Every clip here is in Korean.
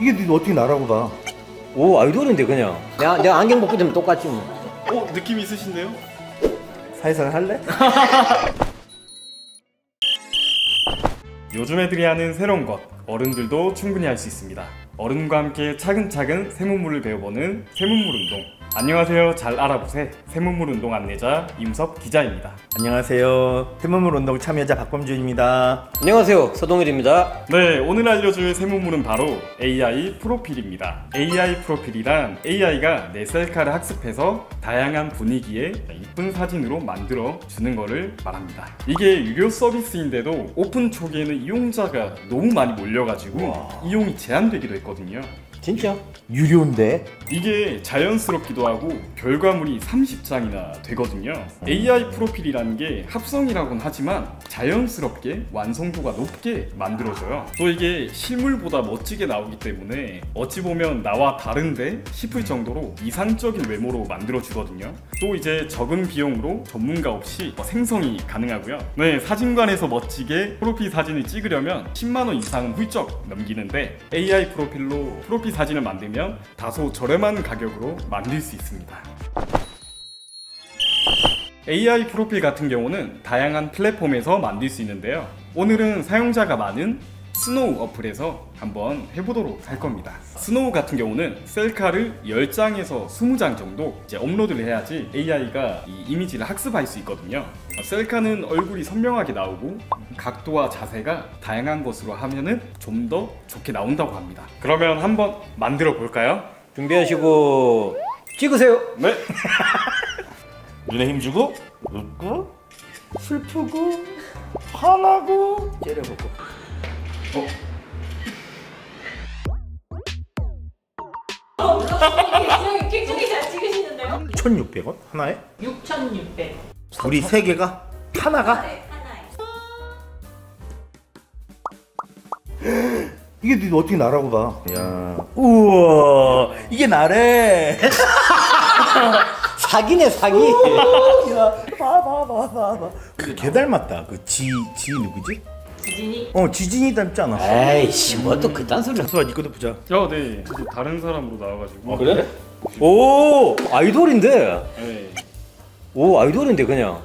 이게 니 어떻게 나라고 봐? 오 아이돌인데 그냥 내가, 내가 안경 벗고 되면 똑같지 뭐어 느낌 있으신데요? 살살 할래? 요즘 애들이 하는 새로운 것 어른들도 충분히 할 수 있습니다. 어른과 함께 차근차근 새문물을 배워보는 새문물 운동. 안녕하세요. 잘 알아보세. 새문물 운동 안내자 임섭 기자입니다. 안녕하세요. 태문물 운동 참여자 박범준입니다. 안녕하세요 서동일입니다 네, 오늘 알려줄 새문물은 바로 AI 프로필입니다. AI 프로필이란 AI가 내 셀카를 학습해서 다양한 분위기의 이쁜 사진으로 만들어 주는 거를 말합니다. 이게 유료 서비스인데도 오픈 초기에는 이용자가 너무 많이 몰려가지고 이용이 제한되기도 했거든요. 진짜? 유료인데? 이게 자연스럽기도 하고 결과물이 30장이나 되거든요. AI 프로필이라는 게 합성이라고는 하지만 자연스럽게 완성도가 높게 만들어져요. 또 이게 실물보다 멋지게 나오기 때문에 어찌 보면 나와 다른데 싶을 정도로 이상적인 외모로 만들어주거든요. 또 이제 적은 비용으로 전문가 없이 생성이 가능하고요. 네, 사진관에서 멋지게 프로필 사진을 찍으려면 10만원 이상은 훌쩍 넘기는데 AI 프로필로 프로필 사진을 만들면 다소 저렴한 가격으로 만들 수 있습니다. AI 프로필 같은 경우는 다양한 플랫폼에서 만들 수 있는데요. 오늘은 사용자가 많은 스노우 어플에서 한번 해보도록 할 겁니다. 스노우 같은 경우는 셀카를 10장에서 20장 정도 이제 업로드를 해야지 AI가 이 이미지를 학습할 수 있거든요. 셀카는 얼굴이 선명하게 나오고 각도와 자세가 다양한 것으로 하면은 좀 더 좋게 나온다고 합니다. 그러면 한번 만들어 볼까요? 준비하시고 찍으세요 네. 눈에 힘주고, 웃고, 슬프고, 화나고, 째려보고. 굉장히, 굉장히 잘 찍으시는데요? 1,600원? 하나에? 6,600. 우리 세 개가? 하나가? 네, 하나에. 이게 니 어떻게 나라고 봐? 야, 우와, 이게 나래. 사기네 사기 야, 봐봐, 봐봐, 봐봐. 개 닮았다. 그 지, 지 누구지? 지진이 어, 지진이 닮지 않았어? 에이씨 뭐 또 그딴 소리를 수아, 니 것도 보자. 야, 네. 저도 다른 사람으로 나와가지고. 그래? 오 아이돌인데 네. 오 아이돌인데 그냥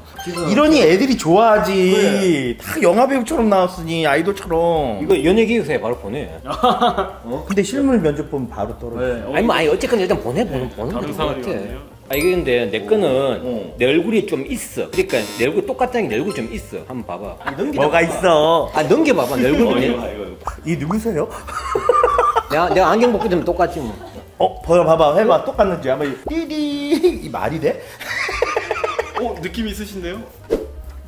이러니 애들이 좋아하지. 다 영화배우처럼 나왔으니, 아이돌처럼. 이거 연예기획사에 바로 보내 근데 실물 면접 보면 바로 떨어져. 네. 아니 뭐 아니 어쨌건 일단 보내 보는 보는 것 왔네요. 같아 아 이게 근데 내 거는 어. 내 얼굴이 좀 있어 그러니까 내 얼굴 똑같다는 게 내 얼굴 좀 있어 한번 봐봐 넘기다 뭐가 있어? 아 넘겨봐봐 내 얼굴 내, 이 누구세요? 내가, 내가 안경 벗고 되면 똑같지 뭐 어, 봐봐, 봐봐, 해봐. 똑같는지. 한번 띠디. 이 말이 돼? 어, 느낌 있으신데요?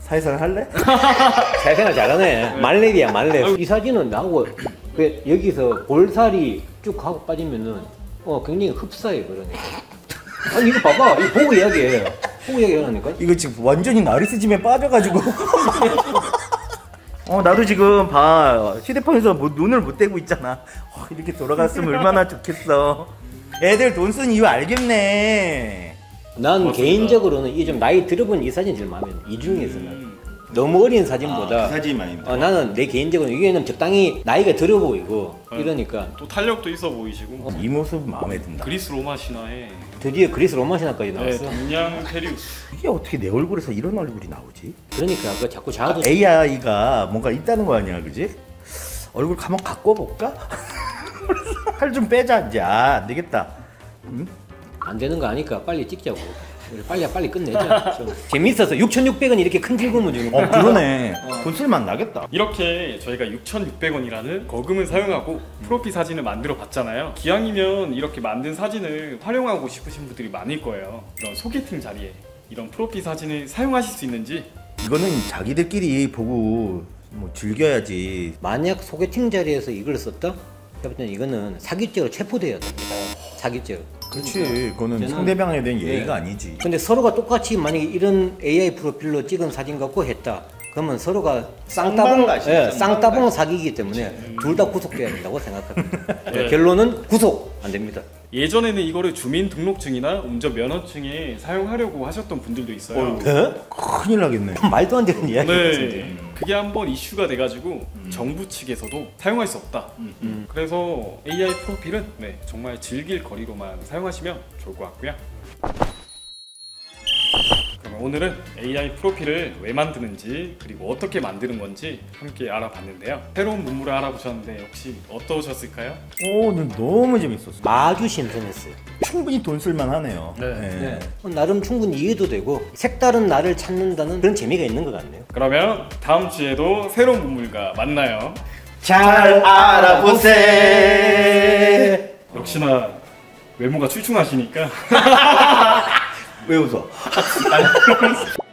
살살 할래? 잘 생각 잘하네 말렙이야 말렙 이 사진은 나하고 그 여기서 볼살이 쭉 하고 빠지면은 어 굉장히 흡사해 그러니까 아니 이거 봐봐 이거 보고 이야기해 보고 이야기하라니까 이거 지금 완전히 나르시즘에 빠져가지고. 어, 나도 지금 봐. 휴대폰에서 뭐 눈을 못 떼고 있잖아. 어, 이렇게 돌아갔으면 얼마나 좋겠어. 애들 돈 쓴 이유 알겠네. 난 개인적으로는 이게 좀 나이 들어본 이 사진 제일 마음에 들어 이 중에서는 너무 어린 사진보다 사진이 많이 어, 나는 내 개인적으로 이게는 적당히 나이가 들어 보이고 이러니까 또 탄력도 있어 보이시고. 이 모습 마음에 든다. 그리스 로마 신화에 드디어 그리스 로마 신화까지 네, 나왔어 동양 페리우스. 이게 어떻게 내 얼굴에서 이런 얼굴이 나오지? 그러니까 그 자꾸 자아도 AI가 뭔가 있다는 거 아니야, 그지? 얼굴 한번 갖고 볼까? 살 좀 빼자 이제. 아, 안 되겠다. 안 되는 거 아니까 빨리 찍자고. 빨리 빨리 끝내자. 좀. 재밌어서 6,600원 이렇게 큰 즐거움을 주는 어, 거. 그러네. 돈 쓸만 나겠다. 이렇게 저희가 6,600원이라는 거금을 사용하고 프로필 사진을 만들어 봤잖아요. 기왕이면 이렇게 만든 사진을 활용하고 싶으신 분들이 많을 거예요. 이런 소개팅 자리에 이런 프로필 사진을 사용하실 수 있는지 이거는 자기들끼리 보고 뭐 즐겨야지. 만약 소개팅 자리에서 이걸 썼다? 이거는 사기죄로 체포돼야 돼. 사기죄로. 그렇지. 그거는 저는- 상대방에 대한 예의가 네. 아니지. 근데 서로가 똑같이 만약에 이런 AI 프로필로 찍은 사진 갖고 했다. 그러면 서로가 쌍따봉, 예. 쌍따봉 사기이기 때문에 둘 다 구속돼야 된다고 생각합니다. 네. 결론은 구속 안 됩니다. 예전에는 이거를 주민등록증이나 운전면허증에 사용하려고 하셨던 분들도 있어요. 네? 큰일 나겠네. 말도 안 되는 이야기 같은데. 네. 그게 한번 이슈가 돼가지고 정부 측에서도 사용할 수 없다. 그래서 AI 프로필은 네, 정말 즐길 거리로만 사용하시면 좋을 것 같고요. 그러면 오늘은 AI 프로필을 왜 만드는지 그리고 어떻게 만드는 건지 함께 알아봤는데요. 새로운 문물을 알아보셨는데 혹시 어떠셨을까요? 오, 네, 너무 재밌었어. 아주 신선했어요. 충분히 돈 쓸만 하네요. 네. 네. 어, 나름 충분히 이해도 되고 색다른 나를 찾는다는 그런 재미가 있는 것 같네요. 그러면 다음 주에도 새로운 문물과 만나요. 잘 알아보세. 역시나 외모가 출중하시니까 왜 웃어?